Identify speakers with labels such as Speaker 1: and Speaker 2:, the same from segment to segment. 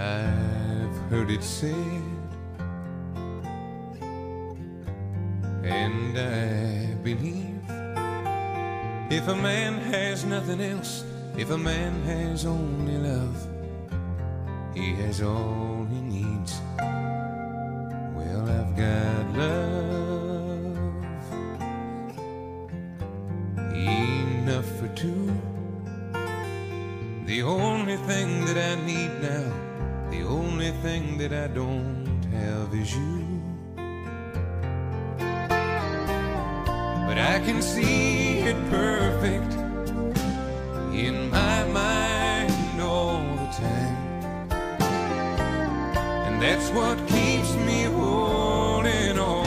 Speaker 1: heard it said, and I believe if a man has nothing else, if a man has only love, he has all he needs. Well, I've got love enough for two. The only thing that I need now, thing that I don't have is you. But I can see it perfect in my mind all the time. And that's what keeps me holding on,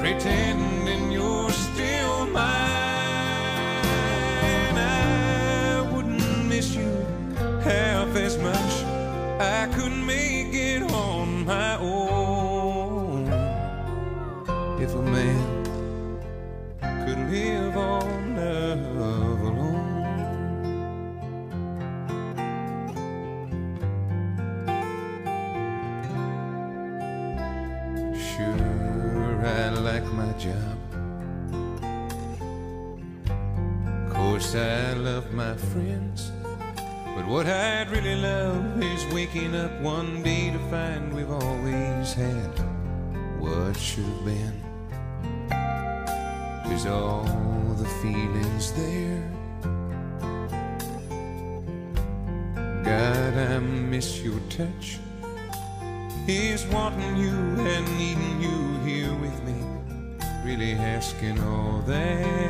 Speaker 1: pretending you're still mine. I wouldn't miss you half as much. I could if a man could live on love alone. Sure, I like my job. Course, I love my friends. But what I'd really love is waking up one day to find we've always had what should have been. Cause all the feelings there. God, I miss your touch. He's wanting you and needing you here with me. Really asking all that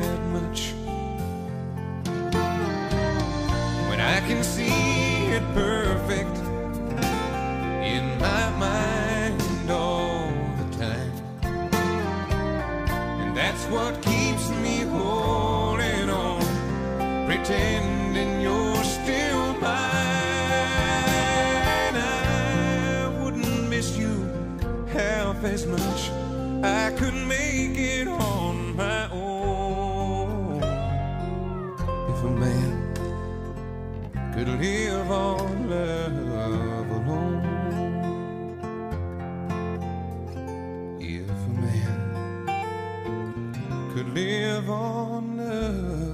Speaker 1: that's what keeps me holding on, pretending you're still mine. I wouldn't miss you half as much. I could make it on my own could live on earth.